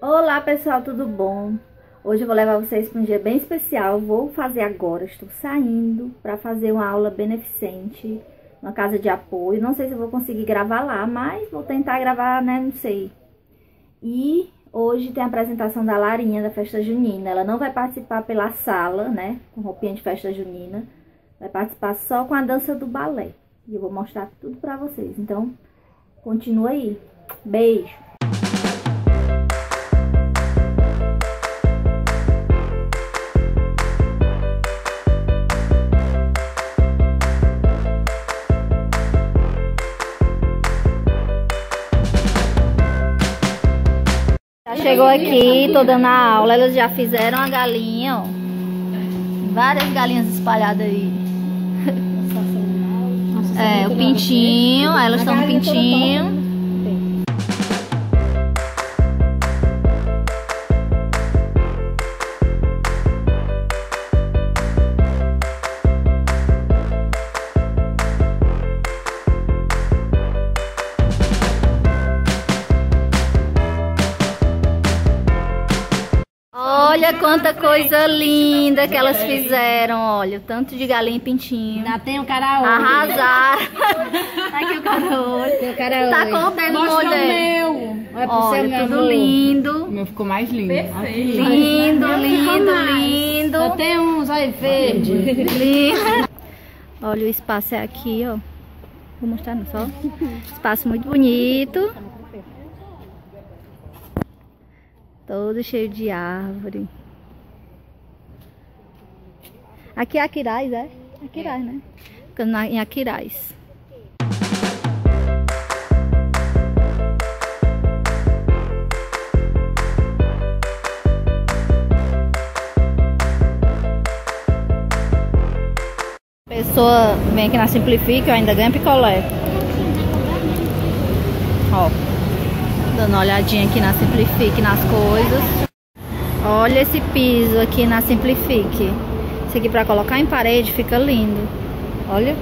Olá pessoal, tudo bom? Hoje eu vou levar vocês para um dia bem especial. Vou fazer agora, estou saindo para fazer uma aula beneficente uma casa de apoio. Não sei se eu vou conseguir gravar lá, mas vou tentar gravar, né? Não sei. E hoje tem a apresentação da Larinha da festa junina. Ela não vai participar pela sala, né? Com roupinha de festa junina. Vai participar só com a dança do balé. E eu vou mostrar tudo pra vocês. Então, continua aí. Beijo! Chegou aqui, tô dando a aula, elas já fizeram a galinha, ó. Várias galinhas espalhadas aí. É, o pintinho, elas estão no pintinho. Olha quanta coisa linda que elas fizeram. Olha, o tanto de galinha e pintinho. Ainda tem o cara Arrasaram. tá aqui o cara Tem o cara Tá com o dedo no olho meu. Olha, Olha tudo amor. lindo. O meu ficou mais lindo. Perfeito. Lindo, lindo, lindo. Só tem uns olhos verde. lindo. Olha, o espaço é aqui, ó. Vou mostrar no sol. Espaço muito bonito. Todo cheio de árvore. Aqui é Aquiraz, é? Aquiraz, né? Ficando em Aquiraz. Pessoa vem aqui na Simplifique, eu ainda ganho picolé. Ó. Dando uma olhadinha aqui na Simplifique, nas coisas. Olha esse piso aqui na Simplifique. Isso aqui pra colocar em parede fica lindo. Olha.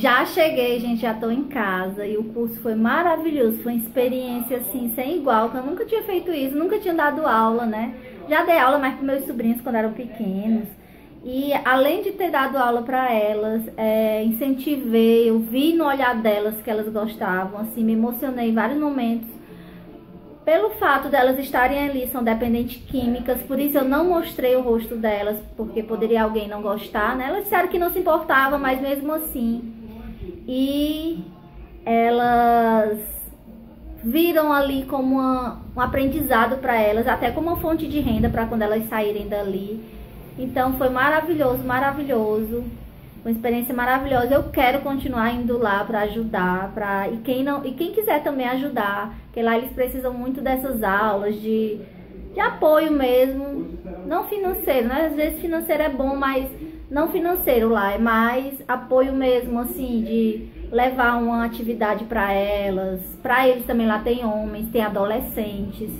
Já cheguei, gente, já tô em casa e o curso foi maravilhoso, foi uma experiência assim, sem igual, que eu nunca tinha feito isso, nunca tinha dado aula, né? Já dei aula mais para meus sobrinhos quando eram pequenos. E além de ter dado aula para elas, é, incentivei, eu vi no olhar delas que elas gostavam, assim, me emocionei em vários momentos. Pelo fato delas estarem ali, são dependentes químicas, por isso eu não mostrei o rosto delas, porque poderia alguém não gostar, né? Elas disseram que não se importava, mas mesmo assim e elas viram ali como uma, um aprendizado para elas, até como uma fonte de renda para quando elas saírem dali. Então foi maravilhoso, maravilhoso. Uma experiência maravilhosa. Eu quero continuar indo lá para ajudar, para e quem não e quem quiser também ajudar, porque lá eles precisam muito dessas aulas de, de apoio mesmo, não financeiro, né? Às vezes financeiro é bom, mas não financeiro lá, é mais apoio mesmo, assim, de levar uma atividade para elas. Para eles também lá tem homens, tem adolescentes,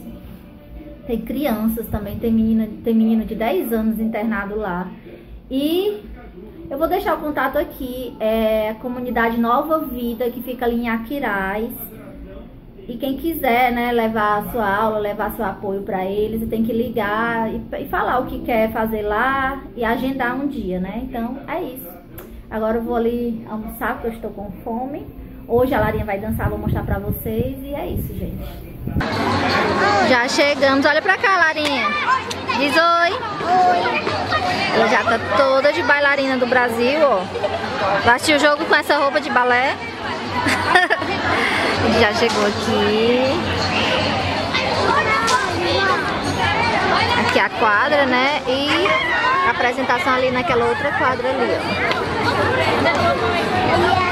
tem crianças também, tem menina, tem menino de 10 anos internado lá. E eu vou deixar o contato aqui, é a comunidade Nova Vida, que fica ali em Aquiraz. E quem quiser, né, levar a sua aula, levar seu apoio para eles, tem que ligar e, e, falar o que quer fazer lá e agendar um dia, né? Então, é isso. Agora eu vou ali almoçar, porque eu estou com fome. Hoje a Larinha vai dançar, vou mostrar pra vocês e é isso, gente. Já chegamos, olha pra cá, Larinha. Diz oi. Oi. Ela já tá toda de bailarina do Brasil, ó. Vai o jogo com essa roupa de balé. Já chegou aqui. Aqui é a quadra, né? E a apresentação ali naquela outra quadra ali, ó.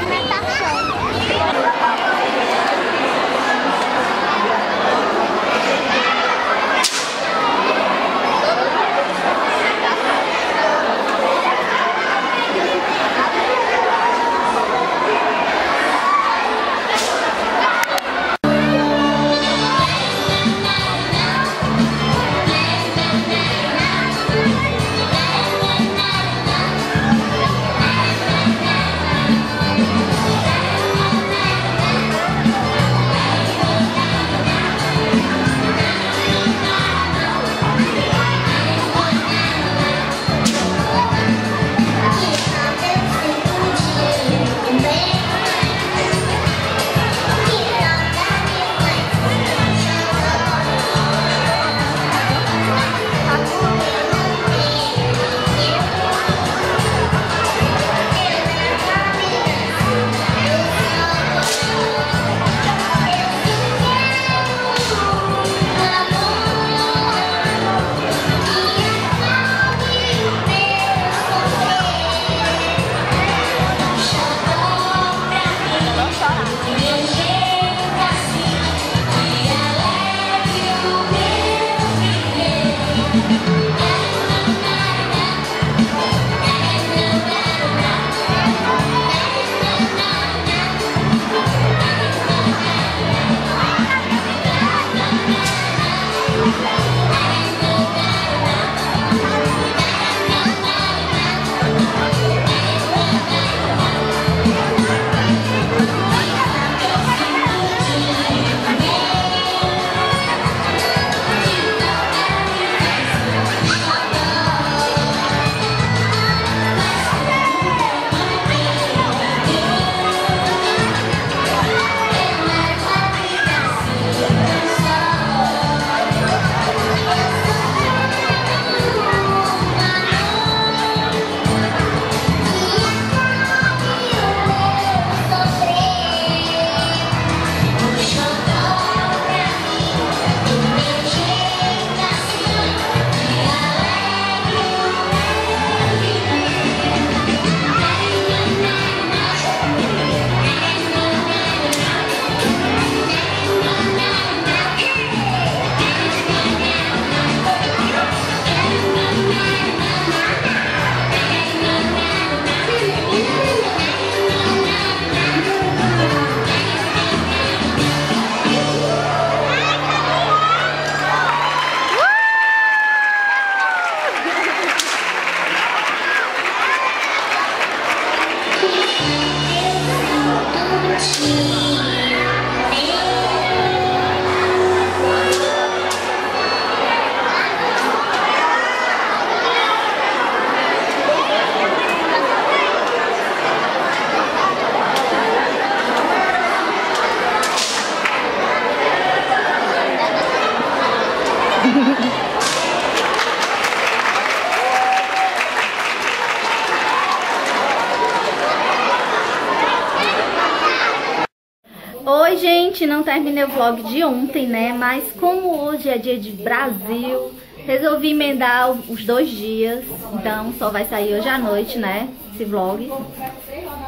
Gente, não terminei o vlog de ontem, né? Mas como hoje é dia de Brasil, resolvi emendar os dois dias. Então só vai sair hoje à noite, né? Esse vlog.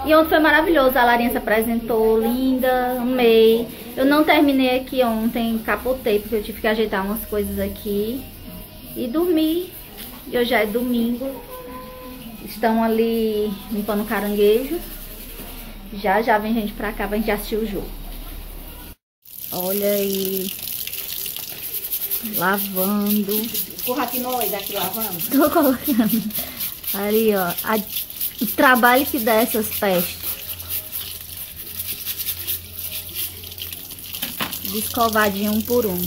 E ontem foi maravilhoso, a Larinha se apresentou, linda, amei. Eu não terminei aqui ontem, capotei, porque eu tive que ajeitar umas coisas aqui. E dormi. E hoje é domingo. Estão ali limpando caranguejo. Já já vem gente pra cá pra gente assistir o jogo. Olha aí. Lavando. Corra aqui nós, aqui lavando. Tô colocando. Ali, ó. a- o trabalho que dá essas pestes. Descovadinho um por um.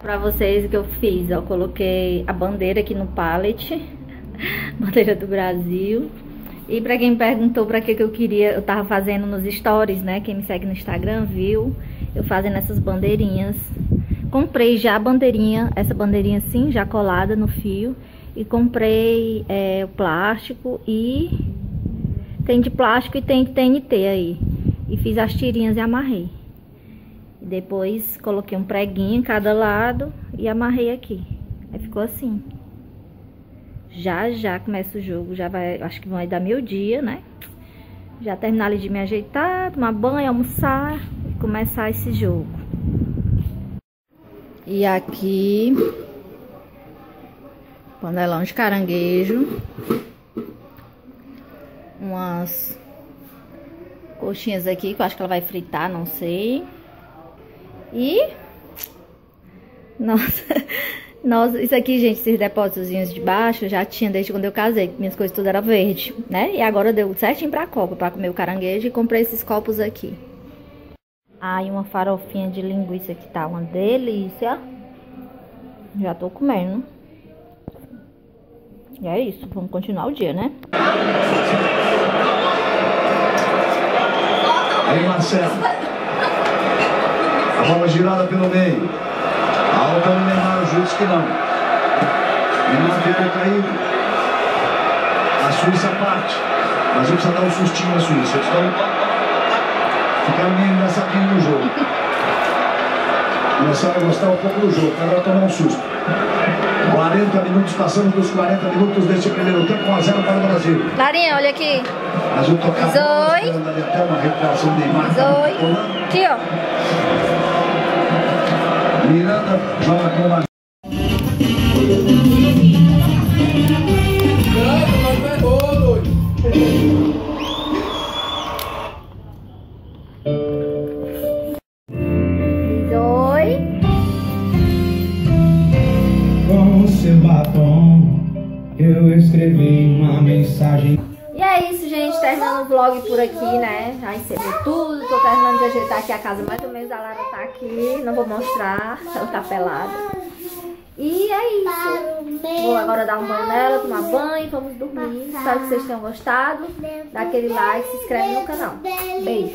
Pra vocês o que eu fiz, ó. Coloquei a bandeira aqui no pallet. bandeira do Brasil. E pra quem perguntou pra que que eu queria, eu tava fazendo nos stories, né? Quem me segue no Instagram viu eu fazendo essas bandeirinhas. Comprei já a bandeirinha, essa bandeirinha assim, já colada no fio. E comprei é, o plástico e tem de plástico e tem de TNT aí. E fiz as tirinhas e amarrei. Depois coloquei um preguinho em cada lado e amarrei aqui. Aí ficou assim. Já já começa o jogo, já vai, acho que vai dar meio dia, né? Já terminar ali de me ajeitar, tomar banho, almoçar e começar esse jogo. E aqui, panelão de caranguejo, umas coxinhas aqui que eu acho que ela vai fritar, não sei. E nossa, nossa, isso aqui, gente, esses depósitozinhos de baixo, já tinha desde quando eu casei, minhas coisas tudo era verde, né? E agora deu certinho pra copa, pra comer o caranguejo e comprei esses copos aqui. E uma farofinha de linguiça que tá uma delícia. Já tô comendo. E é isso, vamos continuar o dia, né? Aí, Marcelo. A bola girada pelo meio. Alta no Neymar, juiz que não. Neymar ficou caído. A Suíça parte. Mas precisa dar um sustinho à Suíça. Eles estão ficando meio engraçadinho no jogo. Começaram a gostar um pouco do jogo, agora tomar um susto. 40 minutos, passamos dos 40 minutos deste primeiro tempo, 1 a 0 para o Brasil. Larinha, olha aqui. Brasil esperando ali até uma recuperação de Neymar. Zoe. Aqui, ó. Miranda joga com uma eu escrevi uma mensagem. E é isso, gente. Terminando o vlog por aqui, né? Já encerrei tudo. Tô terminando de ajeitar aqui a casa. Mais ou menos a Lara tá aqui. Não vou mostrar. Ela tá pelada. E é isso. Vou agora dar um banho nela, tomar banho. Vamos dormir. Espero que vocês tenham gostado. Dá aquele like, se inscreve no canal. Beijo.